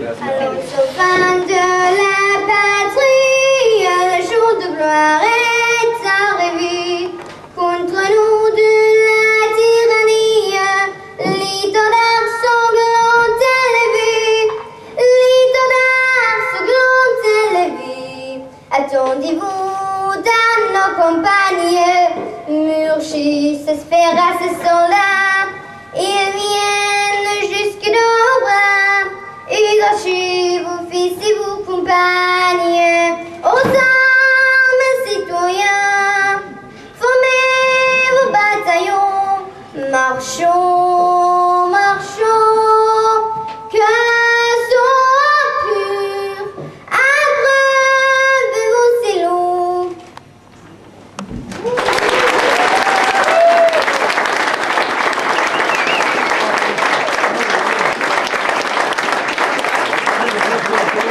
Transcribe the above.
Allons sauvant de la patrie, le jour de gloire est arrivé. Contre nous de la tyrannie, l'étendard sanglant élevé, l'étendard sanglant élevé. Attendez-vous dans nos compagnies, Murchis, Espéras et soldats. Si vous compagnez, aux armes, citoyens. Formez vos bataillons, marchons.